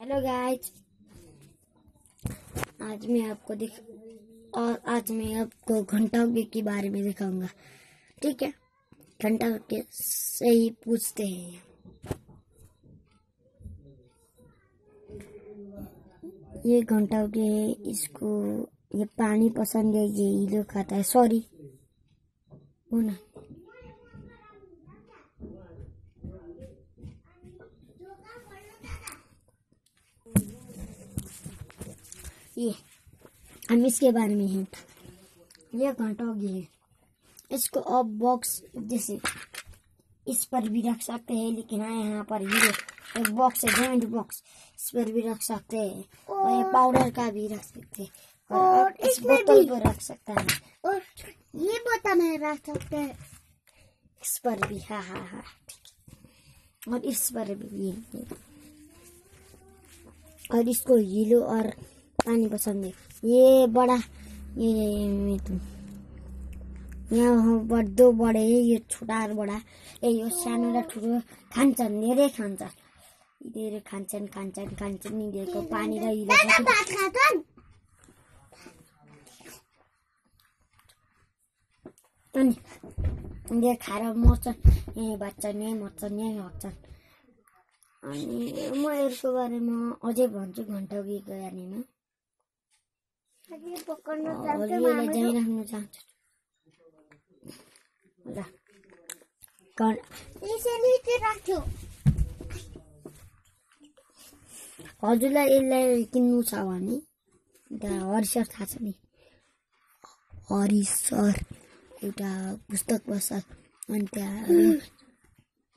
Hello guys आज मैं आपको दिख और आज मैं आपको घंटा के बारे में दिखाऊँगा। ठीक है? घंटा के से ही पूछते हैं। ये घंटा के इसको ये पानी पसंद है, ये इलो खाता है। सॉरी वो ना। ये हम इसके बारे में हैं। ये घंटा है। इसको अब बॉक्स जैसे इस पर भी रख सकते हैं लेकिन हाँ यहाँ पर ये एक बॉक्स है जॉइंट बॉक्स इस पर भी रख सकते हैं। और ये पाउडर का भी रख सकते हैं। और, और इस बोतल पर रख सकता है। और ये बोतल में रख सकते हैं। इस पर भी हाँ हाँ हाँ ठीक और इस पर भी ये। और इसको येलो और पानी पसंद है ये बड़ा। ये यहाँ बड्दो बडे यो छोटा र बडा। ए यो सानो र ठुलो खान्छन् धेरै खान्छ धेरै खान्छन् खान्छन् खान्छन् यिनीहरूको पानी र अनि यिनीहरू खाएर मर्छन्। यहीँ बाँच्छन् यहीँ मर्छन् यहीँ हट्छन् अनि म यसको बारेमा अझै भन्छु घन्टाउकीको बारेमा ये पकड़ना हरियोलाई चाहन्छु ल हजुरलाई यसलाई किन्नु छ भने हरिसर थाहा छ नि हरिसर एउटा पुस्तक पसल अनि त्यहाँ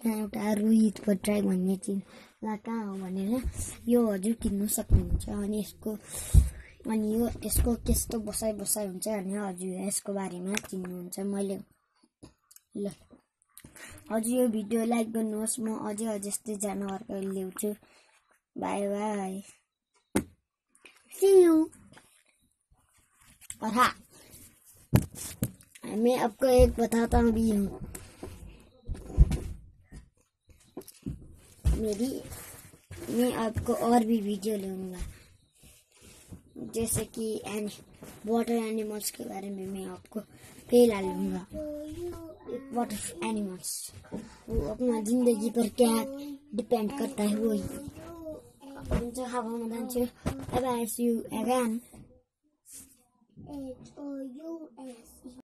त्यहाँ एउटा रोहित भट्टराई भन्ने चिन्ह कहाँ हो भनेर यो हजुर किन्नु सक्नुहुन्छ अनि यसको अनि यो यसको त्यस्तो बसाइ बसाइ हुन्छ भने हजुर यसको बारेमा चिन्नुहुन्छ मैले। ल। हजुर, यो भिडियो लाइक गर्नुहोस्। म अझै अझै यस्तै जनावरको ल्याउँछु। बाय बाय सी यू और हाँ मैं आपको एक बताता भी हूँ। मेरी, मैं आपको और भी वीडियो लूँगा जैसे कि एन वाटर एनिमल्स के बारे में मैं आपको पहला लूँगा। वाटर एनिमल्स वो अपना ज़िंदगी पर क्या डिपेंड करता है वही। हवा में अब I see you H O U S